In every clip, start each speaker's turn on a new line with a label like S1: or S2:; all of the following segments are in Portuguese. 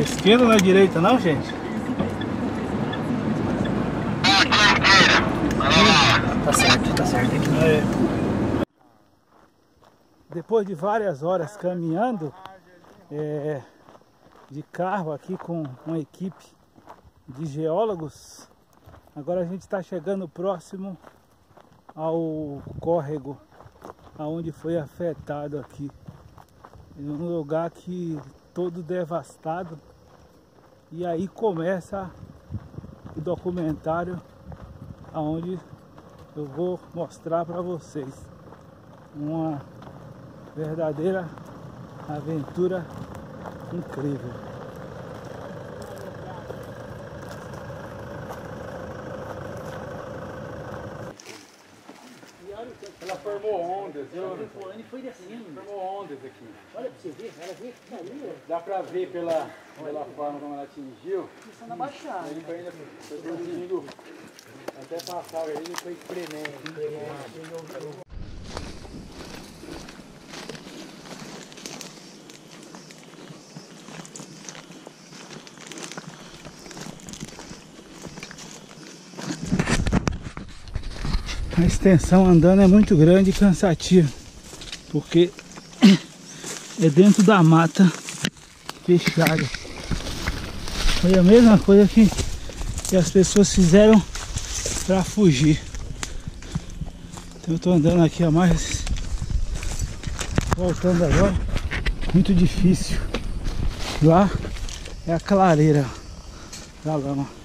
S1: Esquerda não é direita não, gente?
S2: Tá certo, tá certo.
S1: É. Depois de várias horas caminhando é, de carro aqui com uma equipe de geólogos, agora a gente está chegando próximo ao córrego aonde foi afetado aqui. Em um lugar que todo devastado. E aí começa o documentário aonde eu vou mostrar para vocês uma verdadeira aventura incrível.
S3: Formou ondas, viu?
S2: E foi descendo.
S3: Formou ondas aqui.
S2: Olha pra você ver, ela veio aqui ali.
S3: Dá pra ver pela, pela forma como ela atingiu.
S2: Começando a baixar.
S3: Ele foi ainda foi produzindo até passar ali, ele foi espremendo. espremendo.
S1: A extensão andando é muito grande e cansativa, porque é dentro da mata fechada. Foi a mesma coisa que, que as pessoas fizeram para fugir. Então eu tô andando aqui a mais, voltando agora, muito difícil. Lá é a clareira da lama.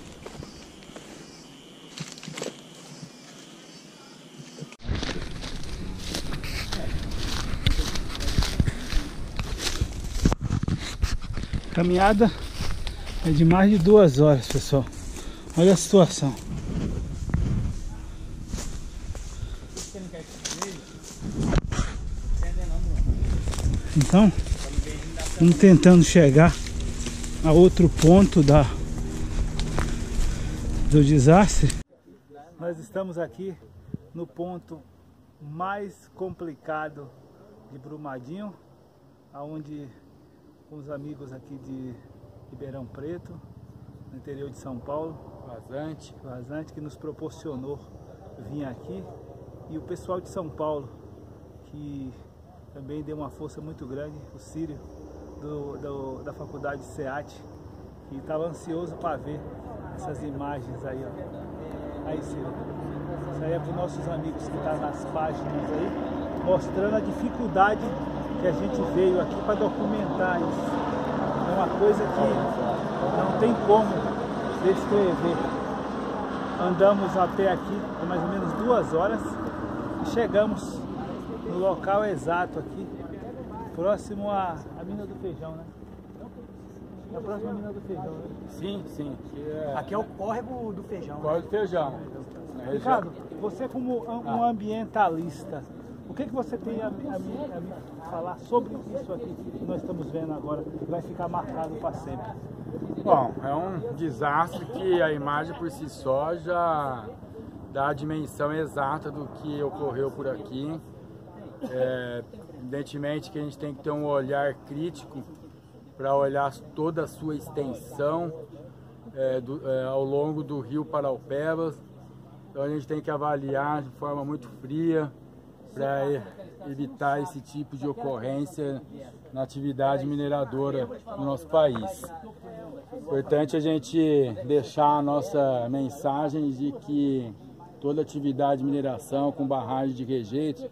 S1: Caminhada é de mais de duas horas, pessoal. Olha a situação. Então, vamos tentando chegar a outro ponto da do desastre. Nós estamos aqui no ponto mais complicado de Brumadinho, aonde com os amigos aqui de Ribeirão Preto, no interior de São Paulo,
S3: Vazante.
S1: Vazante, que nos proporcionou vir aqui, e o pessoal de São Paulo, que também deu uma força muito grande, o Sírio, do, do, da faculdade SEAT, que estava ansioso para ver essas imagens aí, ó. Aí, Sírio. Isso aí é para os nossos amigos que estão tá nas páginas aí, mostrando a dificuldade que a gente veio aqui para documentar isso. É uma coisa que não tem como descrever. Andamos até aqui por mais ou menos duas horas e chegamos no local exato aqui, próximo à, à mina do feijão, né? É a próxima mina do feijão, né?
S3: Sim, sim.
S2: Aqui é o córrego do feijão.
S3: Córrego do feijão.
S1: Ricardo, você como um ambientalista, o que, que você tem a, a, a, falar sobre isso aqui que nós estamos vendo agora, que vai ficar marcado para sempre?
S3: Bom, é um desastre que a imagem por si só já dá a dimensão exata do que ocorreu por aqui. É, evidentemente que a gente tem que ter um olhar crítico para olhar toda a sua extensão é, do, é, ao longo do rio Paraupebas. Então a gente tem que avaliar de forma muito fria, para evitar esse tipo de ocorrência na atividade mineradora no nosso país. Importante a gente deixar a nossa mensagem de que toda atividade de mineração com barragem de rejeito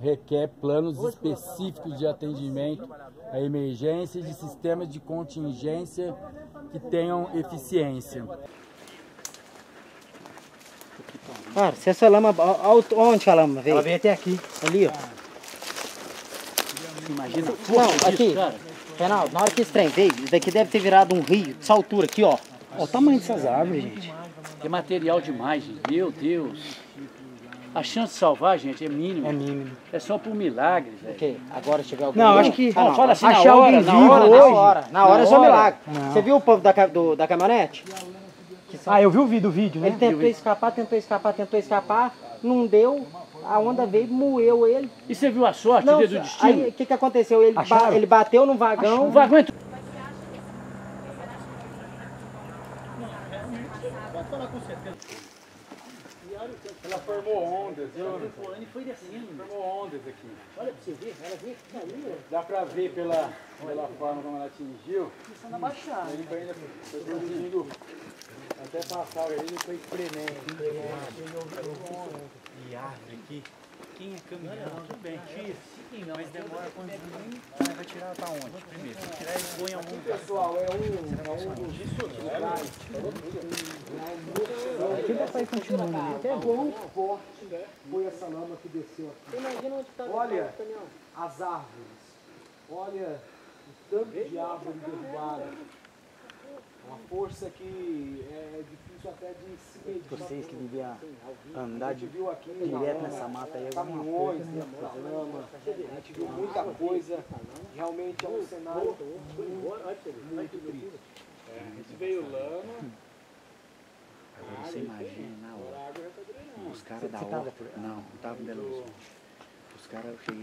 S3: requer planos específicos de atendimento à emergência e de sistemas de contingência que tenham eficiência.
S2: Cara, se essa lama. Onde a lama veio?
S4: Ela veio até aqui.
S2: Ali, ó.
S4: Imagina.
S2: Não, aqui. Reinaldo, na hora que esse trem veio, isso daqui deve ter virado um rio, dessa altura aqui, ó.
S4: Olha o tamanho dessas árvores, gente.
S5: É material demais, gente. Meu Deus. A chance de salvar, gente, é mínima.
S2: É mínimo.
S5: É só por milagre, velho.
S2: Ok, agora chegar alguém.
S4: Não, acho que.
S2: Ah, não,
S5: fala assim, na
S2: achar
S5: hora,
S2: alguém
S5: na
S2: vivo
S5: hora,
S2: hoje.
S5: na
S2: Na hora, na hora é só
S5: hora.
S2: milagre.
S4: Não.
S2: Você viu o povo da, do- da caminhonete?
S4: Ah, eu vi o vídeo, o vídeo, né?
S2: Ele tentou escapar, tentou escapar, tentou escapar, não deu. A onda veio, moeu ele.
S5: E você viu a sorte
S2: não,
S5: do destino?
S2: Aí o que, que aconteceu? Ele, ba ele bateu no vagão.
S5: O vagão entrou. Pode é, falar com certeza.
S6: Ela formou ondas, viu?
S3: E foi descendo.
S6: Formou ondas aqui.
S3: Olha pra você ver, ela veio aqui ali,
S6: Dá pra ver pela, pela forma como ela atingiu.
S3: começando a baixar.
S6: Ele foi ainda foi produzindo até passar ele foi espremendo.
S5: E árvore aqui. Quem é caminhão, tudo bem, tira. Mas demora quantos minutos? Vai tirar pra onde? Primeiro, tirar e põe algum lugar.
S6: Pessoal, é um, é um dos
S4: Aqui dá pra ir continuando ali até
S6: quão forte foi essa lama que desceu aqui.
S7: Imagina onde tá
S6: Olha as árvores. Olha o tanto de árvore derrubada. Uma força que é difícil até de se medir.
S4: Vocês que deviam andar
S6: A gente viu aqui
S4: direto nessa mata aí, alguma
S6: dentro da lama. A gente viu muita coisa. Realmente é um cenário muito, muito triste. veio lama.
S4: Agora você imagina na hora. Os caras da hora. Não, não tava em Belo Horizonte. Os caras, eu cheguei